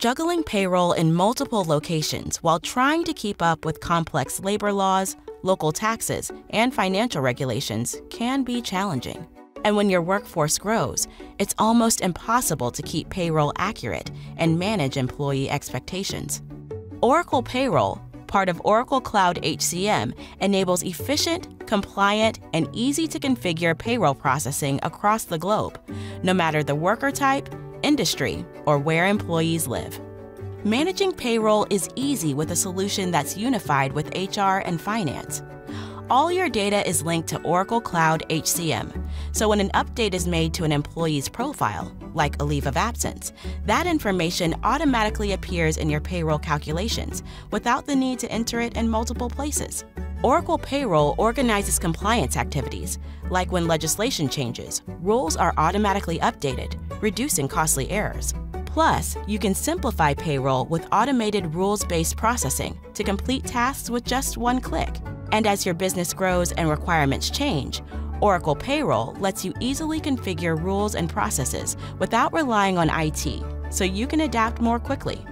Juggling payroll in multiple locations while trying to keep up with complex labor laws, local taxes, and financial regulations can be challenging. And when your workforce grows, it's almost impossible to keep payroll accurate and manage employee expectations. Oracle Payroll, part of Oracle Cloud HCM, enables efficient, compliant, and easy to configure payroll processing across the globe, no matter the worker type, industry, or where employees live. Managing payroll is easy with a solution that's unified with HR and finance. All your data is linked to Oracle Cloud HCM, so when an update is made to an employee's profile, like a leave of absence, that information automatically appears in your payroll calculations without the need to enter it in multiple places. Oracle Payroll organizes compliance activities, like when legislation changes, rules are automatically updated, reducing costly errors. Plus, you can simplify payroll with automated rules based processing to complete tasks with just one click. And as your business grows and requirements change, Oracle Payroll lets you easily configure rules and processes without relying on IT, so you can adapt more quickly.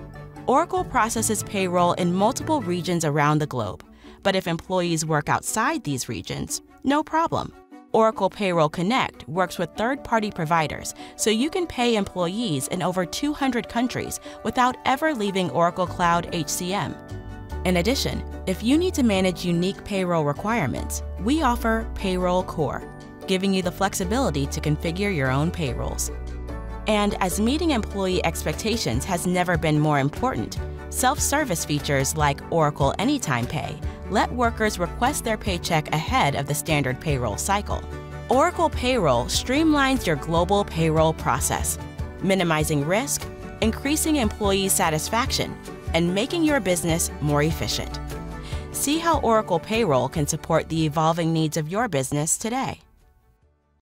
Oracle processes payroll in multiple regions around the globe but if employees work outside these regions, no problem. Oracle Payroll Connect works with third party providers, so you can pay employees in over 200 countries without ever leaving Oracle Cloud HCM. In addition, if you need to manage unique payroll requirements, we offer Payroll Core, giving you the flexibility to configure your own payrolls. And as meeting employee expectations has never been more important, self service features like Oracle Anytime Pay let workers request their paycheck ahead of the standard payroll cycle. Oracle Payroll streamlines your global payroll process, minimizing risk, increasing employee satisfaction, and making your business more efficient. See how Oracle Payroll can support the evolving needs of your business today.